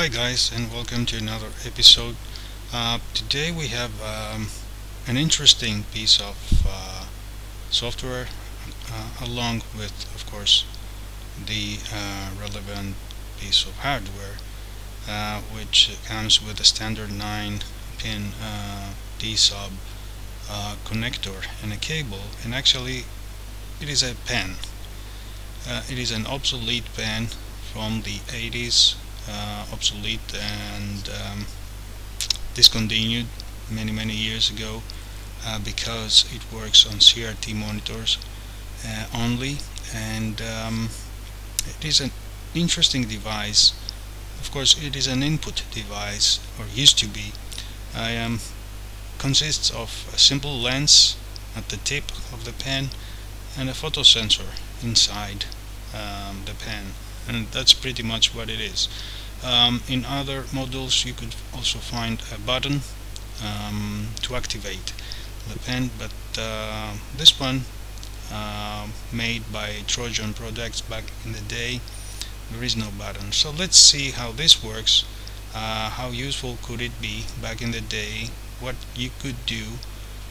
Hi guys and welcome to another episode. Uh, today we have um, an interesting piece of uh, software uh, along with of course the uh, relevant piece of hardware uh, which comes with a standard 9 pin uh, D-sub connector and a cable and actually it is a pen. it is an obsolete pen from the 80s uh, obsolete and um, discontinued many many years ago uh, because it works on CRT monitors uh, only. And um, it is an interesting device. Of course it is an input device or used to be. Um, consists of a simple lens at the tip of the pen and a photosensor inside um, the pen. And that's pretty much what it is um, in other models you could also find a button um, to activate the pen but uh, this one uh, made by Trojan products back in the day there is no button. So let's see how this works. Uh, how useful could it be back in the day? What you could do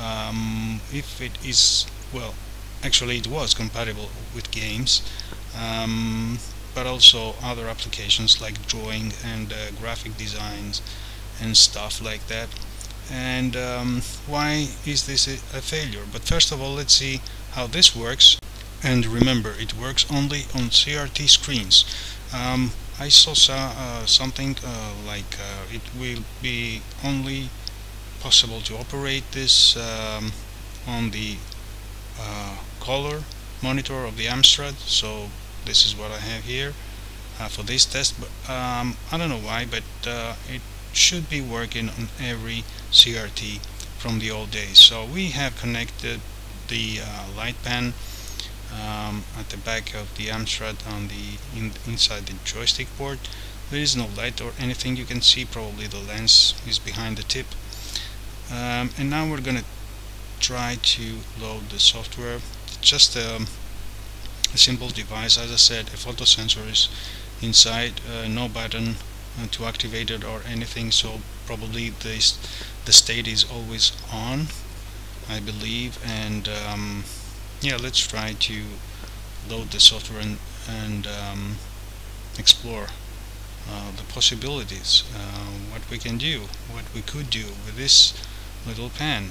um, if it is well actually it was compatible with games. Um, but also other applications like drawing and uh, graphic designs and stuff like that. And um, why is this a, failure? But first of all let's see how this works. And remember it works only on CRT screens. Um, I saw uh, something uh, like uh, it will be only possible to operate this um, on the uh, color monitor of the Amstrad. So this is what I have here uh, for this test but um, I don't know why but uh, it should be working on every CRT from the old days. So we have connected the uh, light pen um, at the back of the Amstrad on the in, inside the joystick board. There is no light or anything. You can see probably the lens is behind the tip. Um, and now we're gonna try to load the software. Just um, a simple device as I said a photo sensor is inside uh, no button uh, to activate it or anything so probably this the state is always on I believe and um, yeah let's try to load the software and, and um, explore uh, the possibilities uh, what we can do what we could do with this little pen.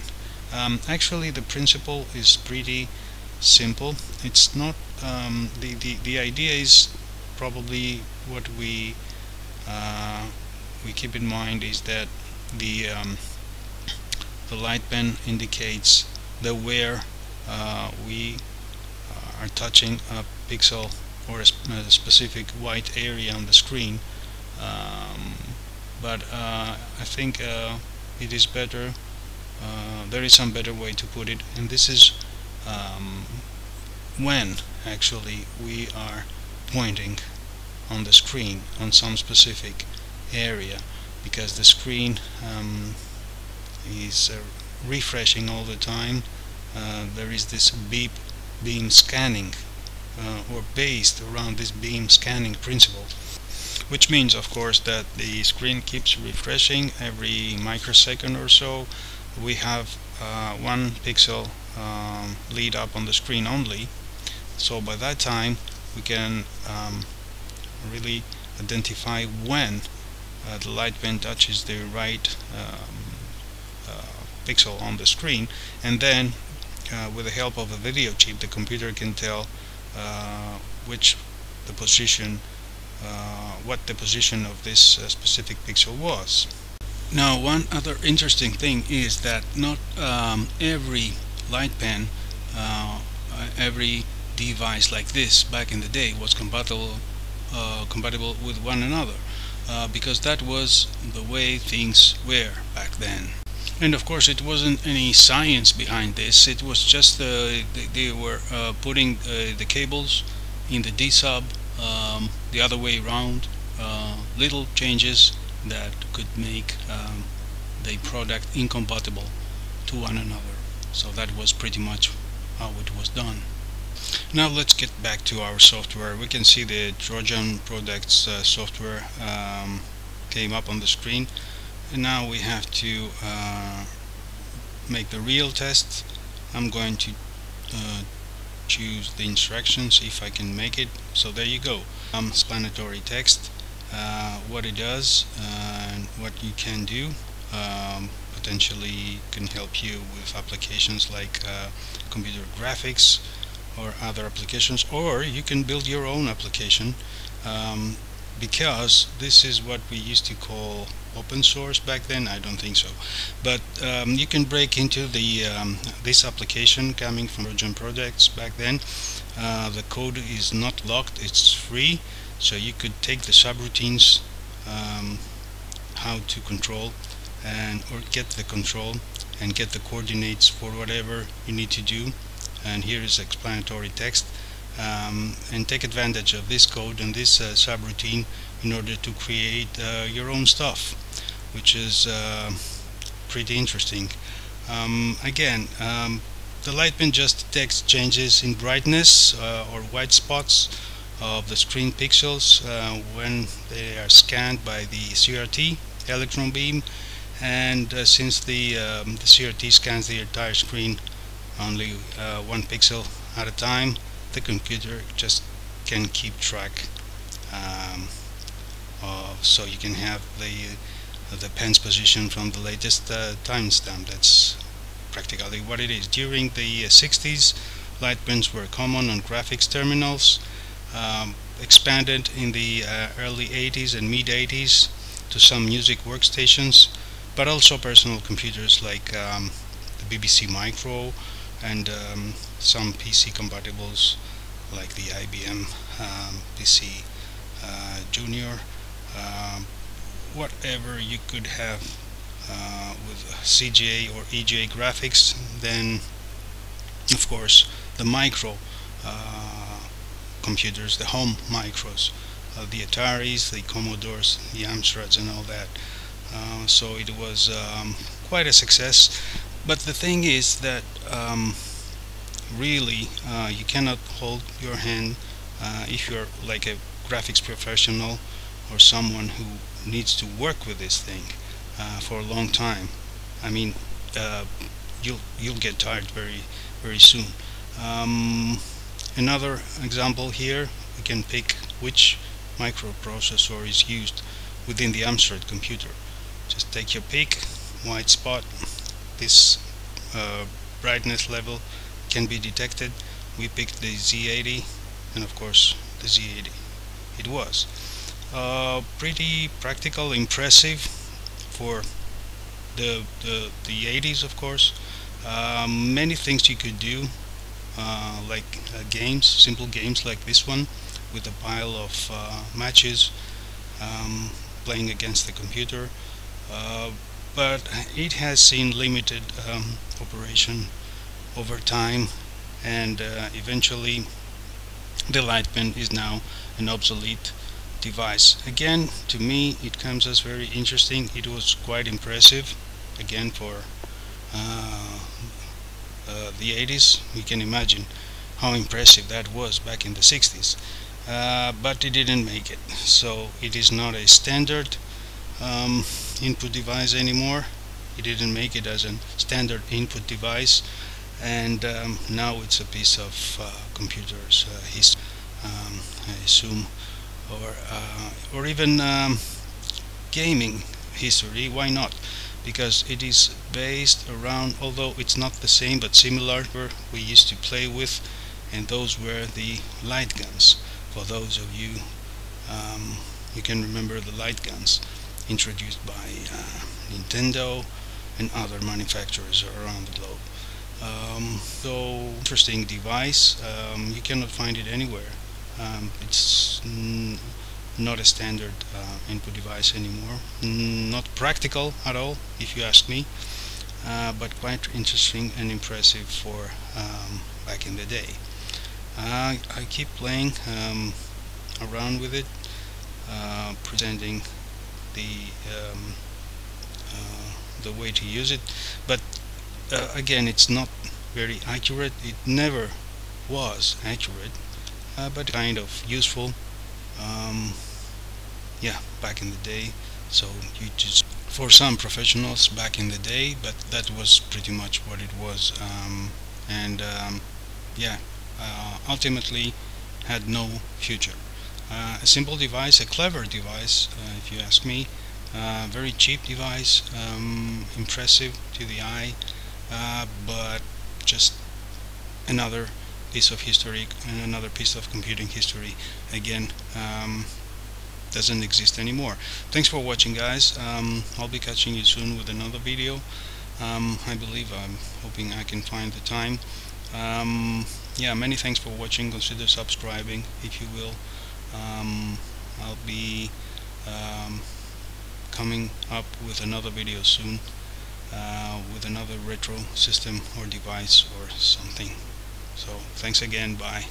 Um, actually the principle is pretty simple. It's not um, the, the the idea is probably what we uh, we keep in mind is that the um, the light pen indicates the where uh, we are touching a pixel or a, sp a, specific white area on the screen. Um, but uh, I think uh, it is better uh, there is some better way to put it and this is um, when actually we are pointing on the screen on some specific area because the screen um, is uh, refreshing all the time. Uh, there is this beep beam scanning uh, or based around this beam scanning principle which means of course that the screen keeps refreshing every microsecond or so. We have uh, one pixel um, lead up on the screen only. So by that time we can um, really identify when uh, the light pen touches the right um, uh, pixel on the screen. And then uh, with the help of a video chip the computer can tell uh, which the position what the position of this specific pixel was. Now one other interesting thing is that not um, every light pen every device like this back in the day was compatible uh, compatible with one another uh, because that was the way things were back then. And of course it wasn't any science behind this. It was just uh, they, were uh, putting uh, the cables in the D-sub um, the other way around uh, little changes that could make um, the product incompatible to one another so that was pretty much how it was done. Now let's get back to our software. We can see the Trojan Products uh, software um, came up on the screen. And now we have to uh, make the real test. I'm going to uh, choose the instructions if I can make it. So there you go. Um, explanatory text uh, what it does uh, and what you can do um, potentially can help you with applications like uh, computer graphics or other applications or you can build your own application um, because this is what we used to call open source back then. I don't think so. But um, you can break into the um, this application coming from Trojan projects back then. Uh, the code is not locked. It's free. So you could take the subroutines um, how to control and or get the control and get the coordinates for whatever you need to do. And here is explanatory text um, and take advantage of this code and this uh, subroutine in order to create uh, your own stuff which is uh, pretty interesting. Um, again um, the Lightpen just detects changes in brightness uh, or white spots of the screen pixels uh, when they are scanned by the CRT electron beam and uh, since the, um, the CRT scans the entire screen only uh, one pixel at a time the computer just can keep track um, of, so you can have the the pen's position from the latest uh, timestamp. That's practically what it is. During the 60s uh, light pens were common on graphics terminals um, expanded in the uh, early 80s and mid 80s to some music workstations but also personal computers like um, the BBC Micro and um, some PC compatibles like the IBM um, PC uh, Junior um, whatever you could have uh, with CGA or EGA graphics then of course the micro uh, computers the home micros uh, the Ataris the Commodores the Amstrads and all that uh, so it was um, quite a success. But the thing is that um, really uh, you cannot hold your hand uh, if you're like a graphics professional or someone who needs to work with this thing uh, for a long time. I mean uh, you'll you'll get tired very very soon. Um, another example here we can pick which microprocessor is used within the Amstrad computer just take your pick white spot this uh, brightness level can be detected. We picked the Z80 and of course the Z80 it was uh, pretty practical impressive for the, the, the 80s of course. Um, many things you could do uh, like uh, games simple games like this one with a pile of uh, matches um, playing against the computer. uh, but it has seen limited um, operation over time and uh, eventually the Lightpen is now an obsolete device. Again to me it comes as very interesting. It was quite impressive again for uh, uh, the 80s we can imagine how impressive that was back in the 60s uh, but it didn't make it. So it is not a standard um, input device anymore. It didn't make it as a standard input device. And um, now it's a piece of uh, computers uh, history um, I assume or uh, or even um, gaming history. Why not? Because it is based around although it's not the same but similar Where we used to play with and those were the light guns. For those of you um, you can remember the light guns introduced by uh, Nintendo and other manufacturers around the globe. Um, so interesting device. Um, you cannot find it anywhere. Um, it's not a standard uh, input device anymore. not practical at all, if you ask me, uh, but quite interesting and impressive for um, back in the day. I keep playing um, around with it, uh, presenting the um, uh, the way to use it. But uh, again it's not very accurate. It never was accurate uh, but kind of useful um, yeah back in the day. So you just for some professionals back in the day but that was pretty much what it was um, and um, yeah uh, ultimately had no future a simple device a clever device uh, if you ask me. Uh, very cheap device um, impressive to the eye uh, but just another piece of history and another piece of computing history. Again um, doesn't exist anymore. Thanks for watching guys. Um, I'll be catching you soon with another video. Um, I believe I'm hoping I can find the time. Um, yeah many thanks for watching. Consider subscribing if you will um, I'll be um, coming up with another video soon uh, with another retro system or device or something. So thanks again. Bye